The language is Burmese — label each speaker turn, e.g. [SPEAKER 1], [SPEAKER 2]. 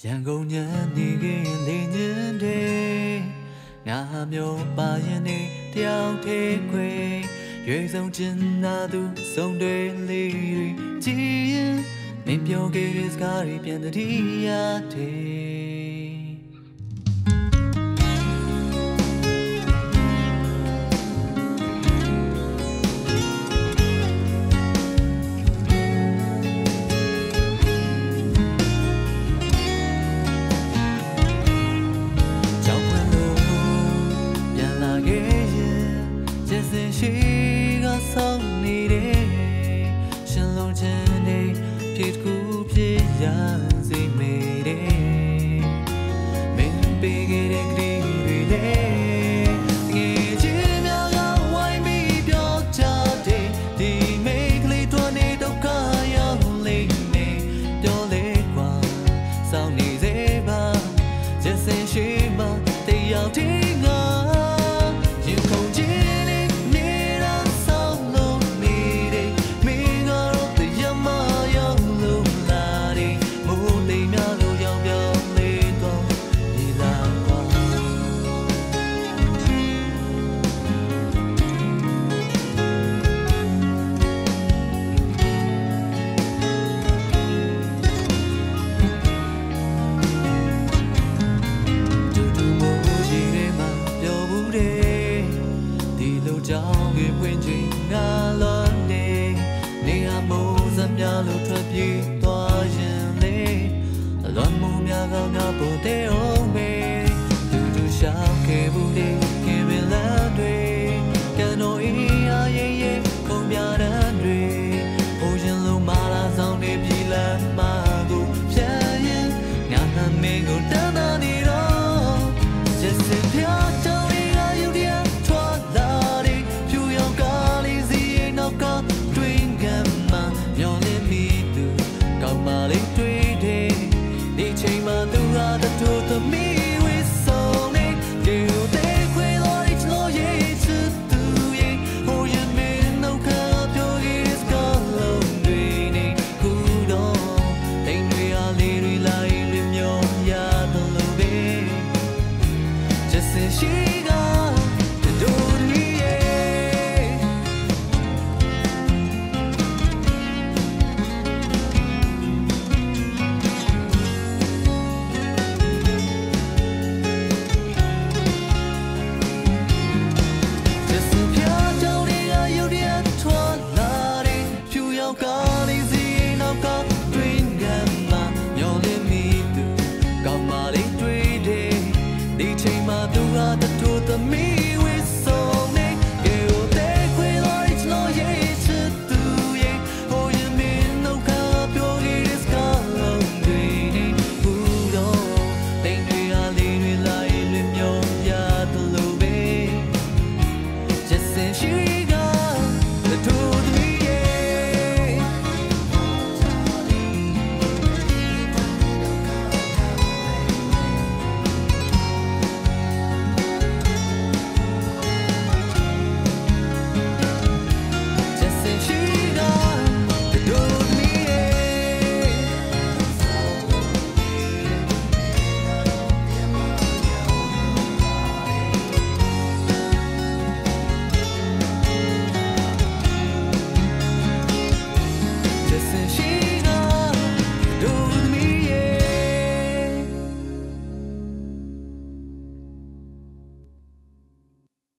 [SPEAKER 1] ရန်ကုန်ညနေခင်းလေးညင်းတွေငါမျိုးပါရင်နေတယောက်သေးခွေရွေဆုံးချင်နာသူစုံတွေလေးတွေကြည်ရင်မင်းပြောခဲ့တဲ့စကားတွေပြန်တတိယတဲ့ 家。一差しが